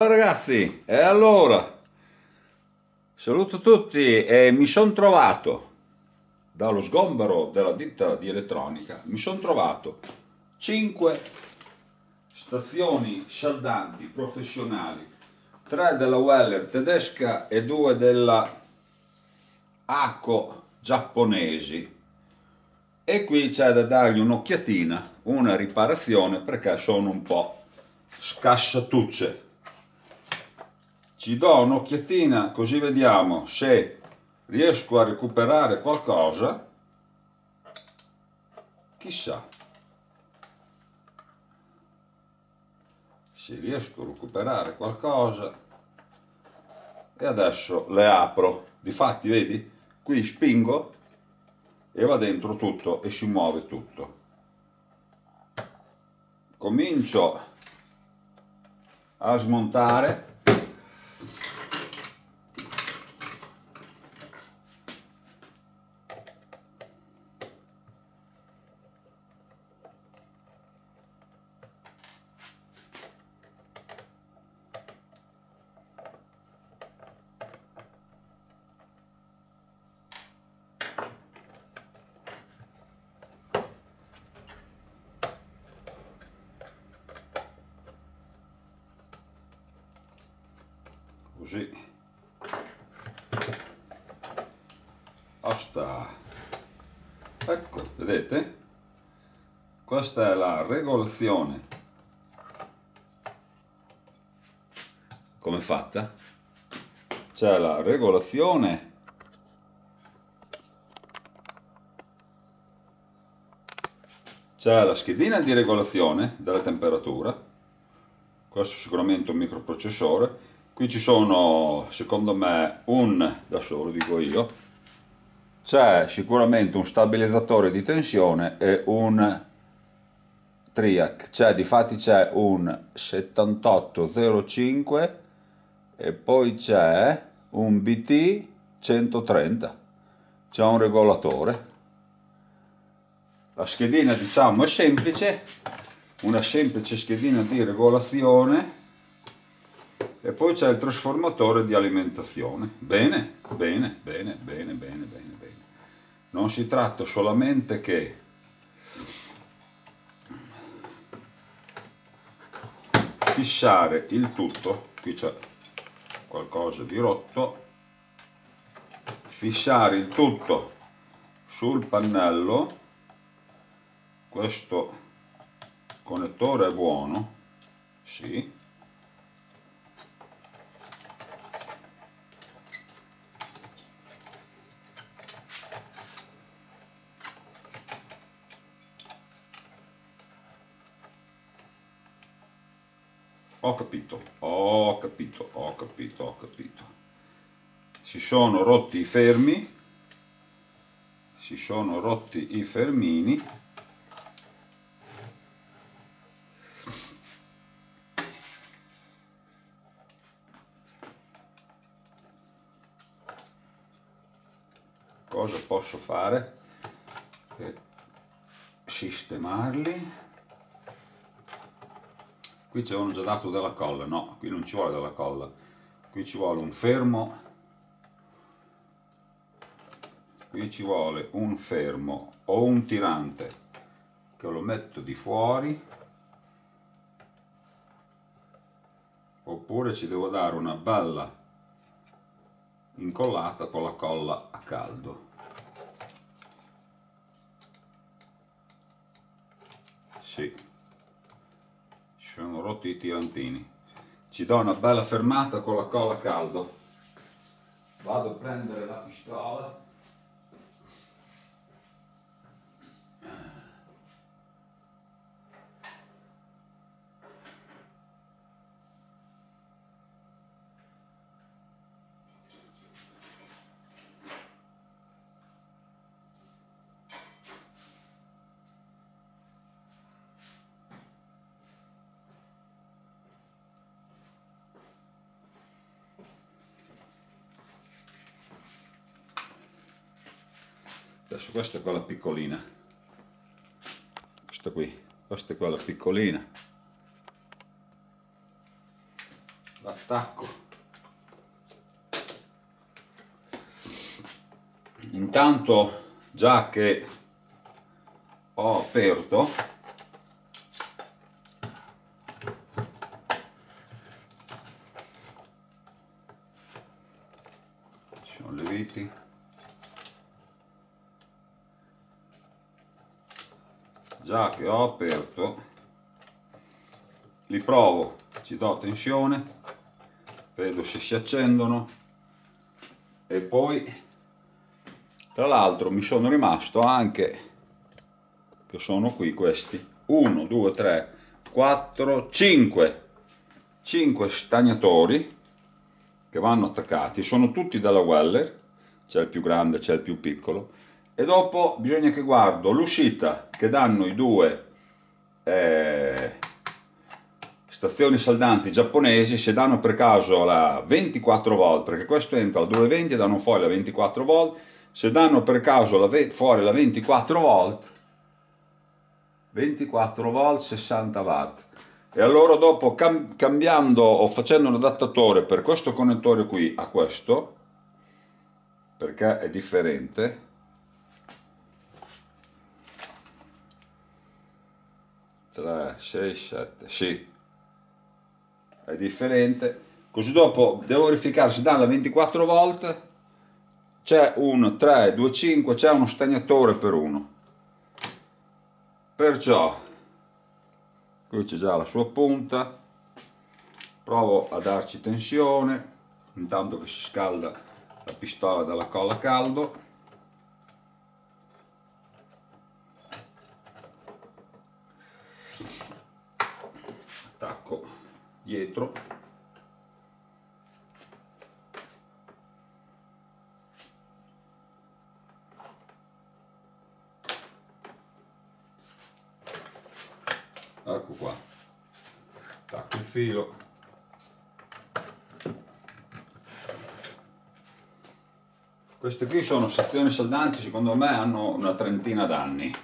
Ciao ragazzi, e allora, saluto tutti e mi sono trovato dallo sgombero della ditta di elettronica, mi sono trovato 5 stazioni saldanti professionali, 3 della Weller tedesca e 2 della ACO giapponesi. E qui c'è da dargli un'occhiatina, una riparazione perché sono un po' scassatucce ci do un'occhiatina così vediamo se riesco a recuperare qualcosa. Chissà. Se riesco a recuperare qualcosa. E adesso le apro. Difatti vedi? Qui spingo e va dentro tutto e si muove tutto. Comincio a smontare così Asta. ecco vedete? Questa è la regolazione. Come fatta? C'è la regolazione. C'è la schedina di regolazione della temperatura. Questo è sicuramente un microprocessore qui ci sono secondo me un adesso ve lo dico io c'è sicuramente un stabilizzatore di tensione e un triac. C'è di fatti c'è un 7805 e poi c'è un BT 130 c'è un regolatore. La schedina diciamo è semplice. Una semplice schedina di regolazione e poi c'è il trasformatore di alimentazione. Bene, bene, bene, bene, bene, bene, bene. Non si tratta solamente che fissare il tutto, qui c'è qualcosa di rotto, fissare il tutto sul pannello, questo connettore è buono, sì, Ho capito, ho capito, ho capito, ho capito. Si sono rotti i fermi, si sono rotti i fermini. Cosa posso fare per sistemarli? Qui ci avevano già dato della colla, no, qui non ci vuole della colla, qui ci vuole un fermo, qui ci vuole un fermo o un tirante che lo metto di fuori, oppure ci devo dare una bella incollata con la colla a caldo. Sì sono rotti i tirantini ci do una bella fermata con la colla a caldo. Vado a prendere la pistola adesso questa è quella piccolina. Questa qui questa è quella piccolina. La attacco intanto già che ho aperto ci sono già che ho aperto li provo ci do tensione vedo se si accendono e poi tra l'altro mi sono rimasto anche che sono qui questi. 1 2 3 4 5 5 stagnatori che vanno attaccati. Sono tutti dalla Weller c'è il più grande c'è il più piccolo e dopo bisogna che guardo l'uscita che danno i due eh, stazioni saldanti giapponesi se danno per caso la 24 volt perché questo entra al 220 e danno fuori la 24 volt se danno per caso la fuori la 24 volt 24 volt 60 watt. E allora dopo cam cambiando o facendo un adattatore per questo connettore qui a questo perché è differente tre, sei, sette, sì. È differente. Così dopo devo verificare se danno la 24 volt c'è un 3, 2, 5, c'è uno stagnatore per uno. Perciò, qui c'è già la sua punta, provo a darci tensione, intanto che si scalda la pistola dalla colla caldo. Dietro. Ecco qua. Attacco il filo. Queste qui sono sezioni saldanti secondo me hanno una trentina d'anni.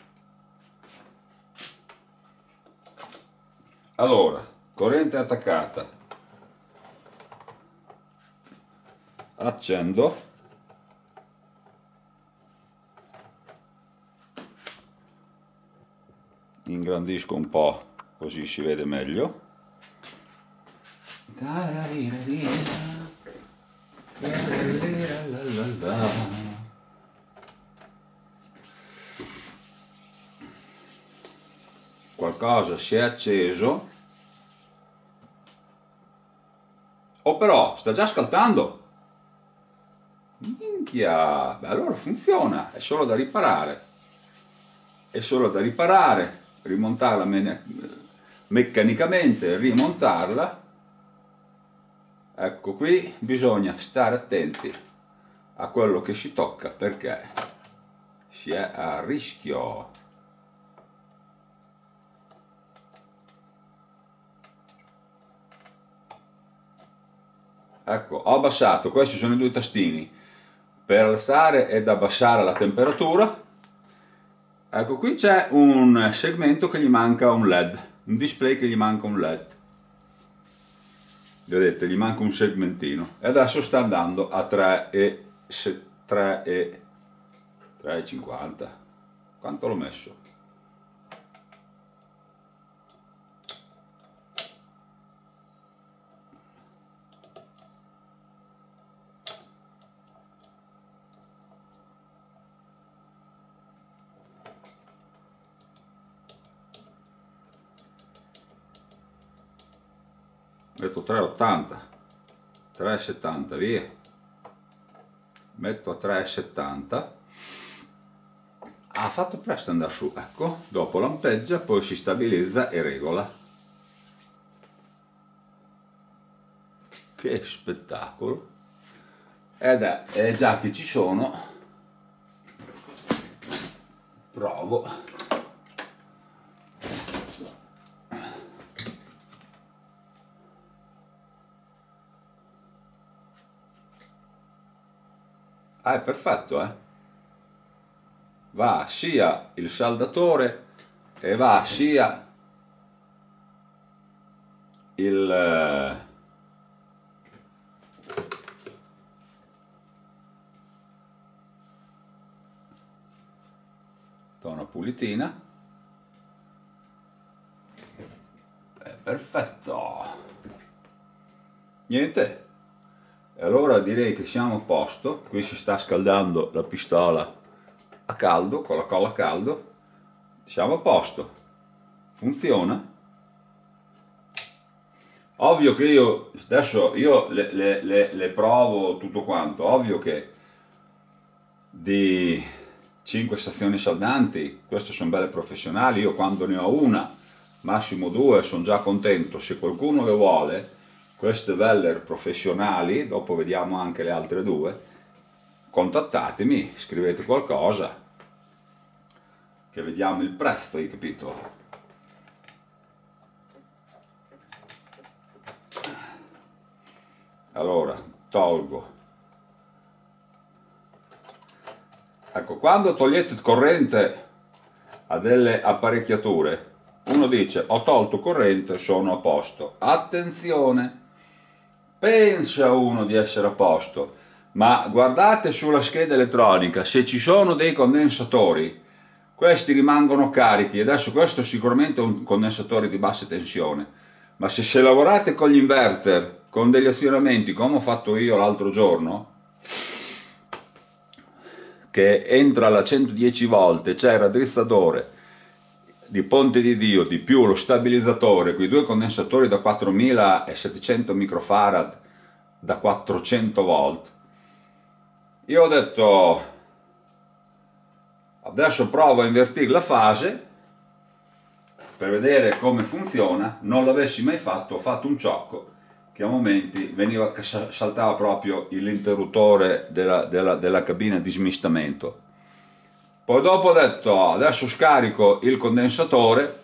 Allora corrente attaccata. Accendo. Ingrandisco un po' così si vede meglio. Qualcosa si è acceso però sta già scaltando minchia beh allora funziona è solo da riparare. È solo da riparare rimontarla meccanicamente rimontarla. Ecco qui bisogna stare attenti a quello che si tocca perché si è a rischio ecco ho abbassato questi sono i due tastini. Per alzare ed abbassare la temperatura ecco qui c'è un segmento che gli manca un led un display che gli manca un led. Vedete gli manca un segmentino. E adesso sta andando a 3 e 3 e 3,50 quanto l'ho messo metto 3,80 3,70 via. Metto a 3,70 ha fatto presto andare su ecco. Dopo lampeggia poi si stabilizza e regola. Che spettacolo. Ed è, è già che ci sono. Provo Ah, è perfetto, eh? Va sia il saldatore e va sia il... Eh, Una pulitina. È perfetto. Niente, allora direi che siamo a posto. Qui si sta scaldando la pistola a caldo con la colla a caldo. Siamo a posto. Funziona? Ovvio che io adesso io le, le, le, le provo tutto quanto. Ovvio che di 5 stazioni saldanti queste sono belle professionali io quando ne ho una massimo due sono già contento. Se qualcuno le vuole queste Veller professionali dopo vediamo anche le altre due contattatemi scrivete qualcosa che vediamo il prezzo hai capito? Allora tolgo. Ecco quando togliete corrente a delle apparecchiature. Uno dice ho tolto corrente sono a posto. Attenzione pensa uno di essere a posto ma guardate sulla scheda elettronica se ci sono dei condensatori. Questi rimangono carichi adesso questo sicuramente è un condensatore di bassa tensione ma se, se lavorate con gli inverter con degli azionamenti come ho fatto io l'altro giorno che entra alla 110 volte c'è il raddrizzatore di Ponte di Dio di più lo stabilizzatore quei due condensatori da 4700 microfarad da 400 volt io ho detto adesso provo a invertire la fase per vedere come funziona non l'avessi mai fatto ho fatto un ciocco che a momenti veniva, saltava proprio l'interruttore della, della, della cabina di smistamento. Poi dopo ho detto adesso scarico il condensatore,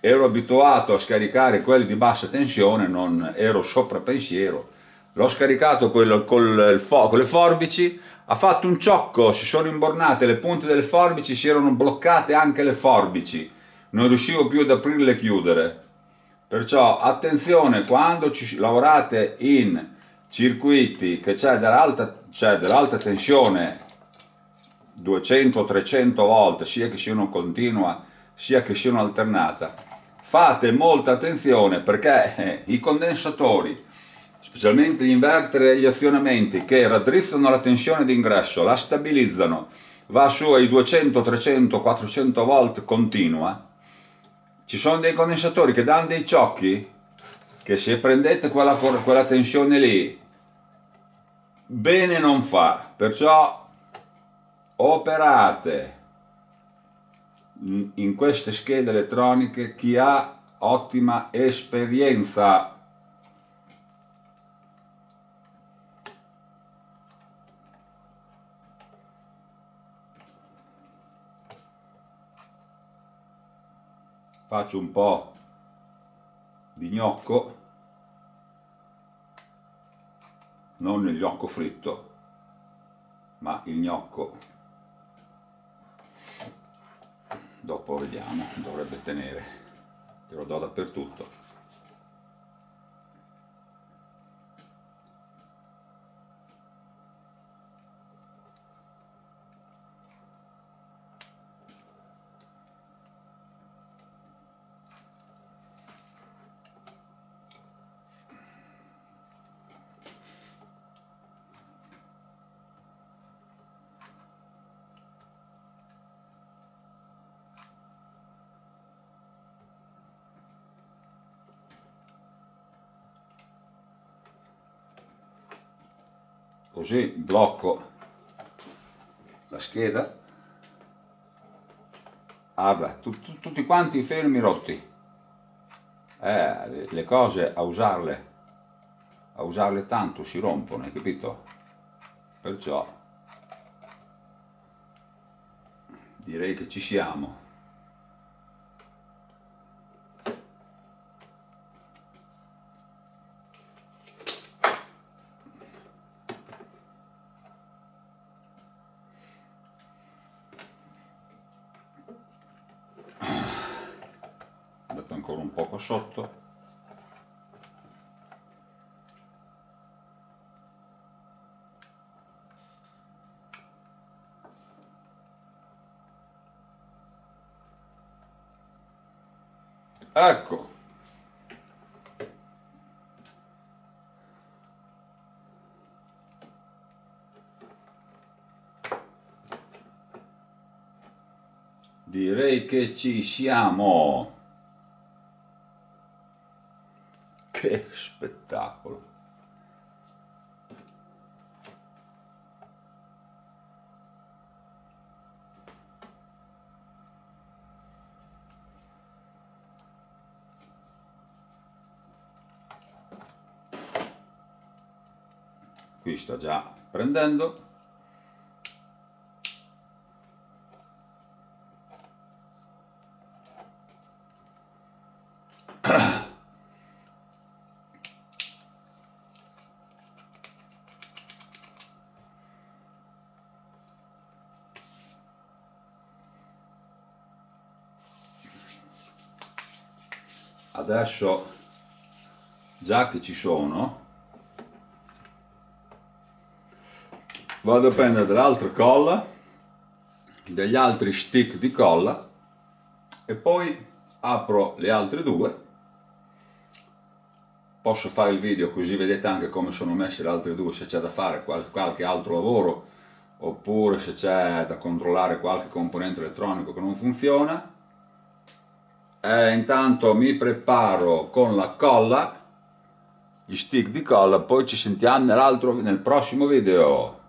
ero abituato a scaricare quelli di bassa tensione, non ero sopra pensiero, l'ho scaricato quello, col, con le forbici, ha fatto un ciocco, si sono imbornate le punte delle forbici, si erano bloccate anche le forbici, non riuscivo più ad aprirle e chiudere. Perciò attenzione quando ci lavorate in circuiti che c'è dell'alta, dell tensione 200-300 volte, sia che siano continua sia che siano alternata, fate molta attenzione perché eh, i condensatori, specialmente gli inverter e gli azionamenti che raddrizzano la tensione d'ingresso, la stabilizzano, va su ai 200, 300, 400 volt continua, ci sono dei condensatori che danno dei ciocchi che se prendete quella, quella tensione lì bene non fa. Perciò operate. In queste schede elettroniche chi ha ottima esperienza? Faccio un po' di gnocco. Non il gnocco fritto ma il gnocco dopo vediamo dovrebbe tenere. Lo do dappertutto così blocco la scheda. Ah tu, tu, tutti quanti fermi rotti. Eh, le cose a usarle a usarle tanto si rompono hai capito? Perciò direi che ci siamo ancora un poco sotto. Ecco. Direi che ci siamo. Qui sta già prendendo. Adesso già che ci sono vado a prendere dell'altra colla degli altri stick di colla e poi apro le altre due. Posso fare il video così vedete anche come sono messe le altre due se c'è da fare qualche altro lavoro oppure se c'è da controllare qualche componente elettronico che non funziona. E intanto mi preparo con la colla gli stick di colla poi ci sentiamo nel prossimo video